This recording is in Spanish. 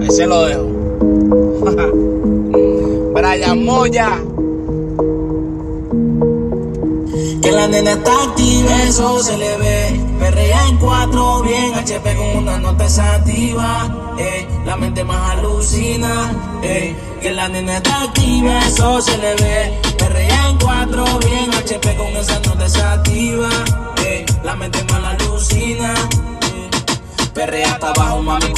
Ahí se lo dejo. Brian Moya. Que la nena está activa, eso se le ve. Perrea en cuatro, bien HP con una nota sativa. Ey, la mente más alucina. Ey, que la nena está activa, eso se le ve. Perrea en cuatro, bien HP con esa nota sativa. Ey, la mente más alucina. Perrea hasta abajo, mami.